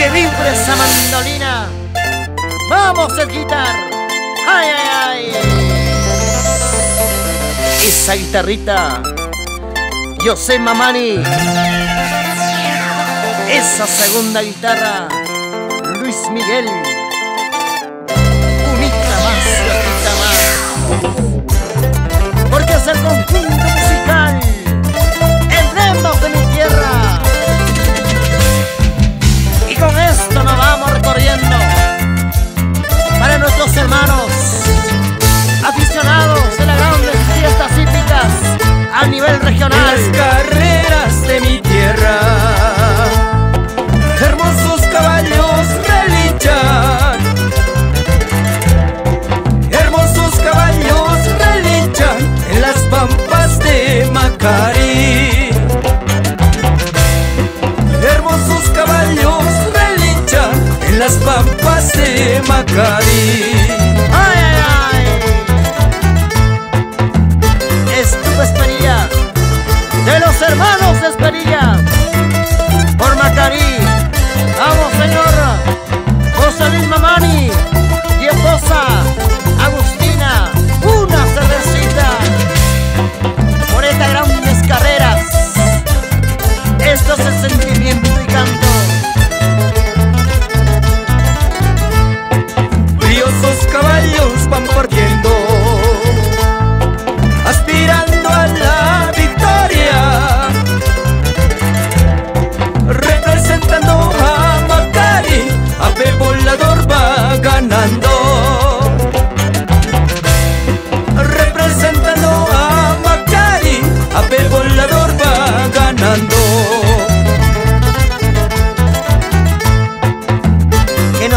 que vibre esa mandolina. Vamos, el guitar. Ay, ay, ay. Esa guitarrita. José Mamani. Esa segunda guitarra. Luis Miguel. Unita más, unita más. Porque es el conjunto. Nivel. Las carreras de mi tierra, hermosos caballos relinchan, hermosos caballos relinchan en las pampas de Macari. Hermosos caballos relinchan en las pampas de Macari. Esto es el sentimiento y canto.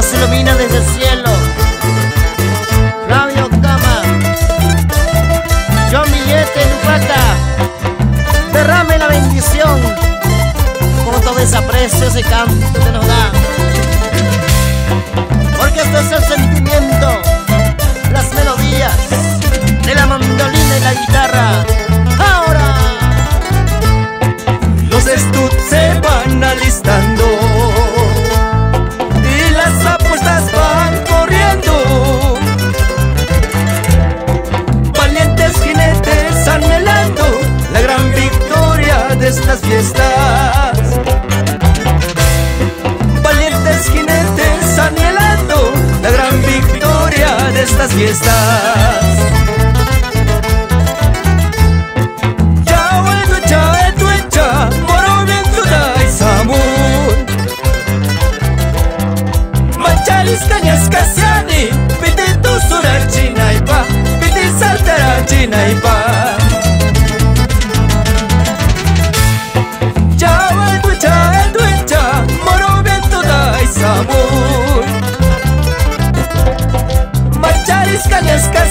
Nos ilumina desde el cielo. Flavio Gama, John Millete Lupaca, derrame la bendición, como todo ese aprecio, ese canto que nos da. Estas fiestas. Valientes jinetes anhelando la gran victoria de estas fiestas. Escala, escala.